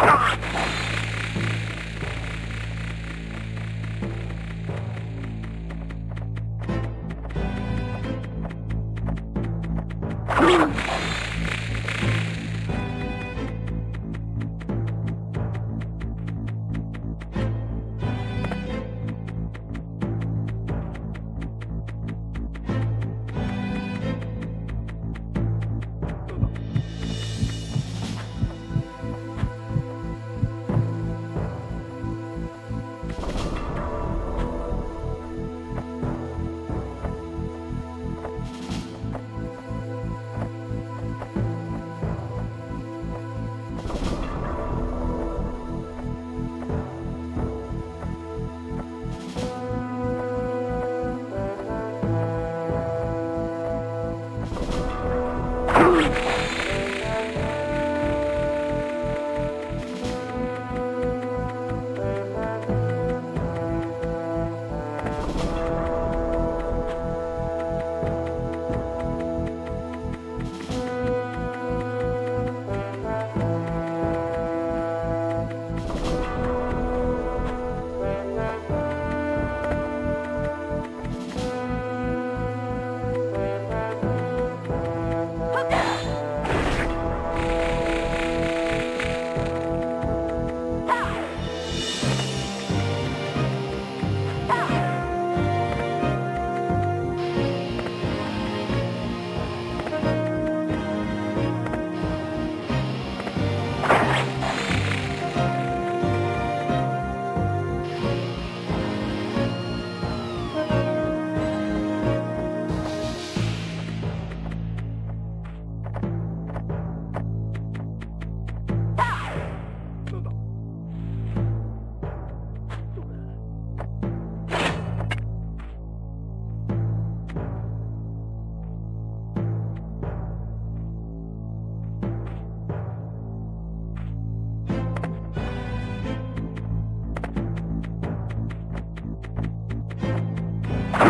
you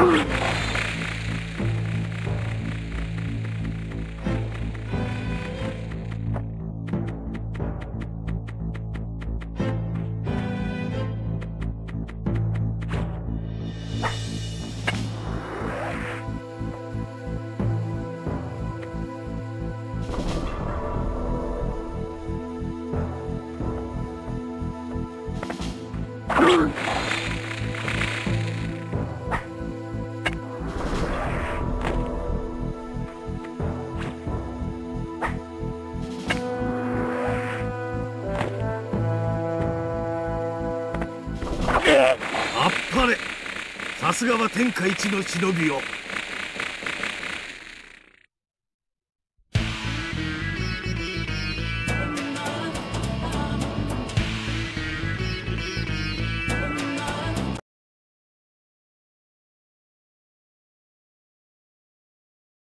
Woo! あっぱれ。さすがは天下一の忍びよ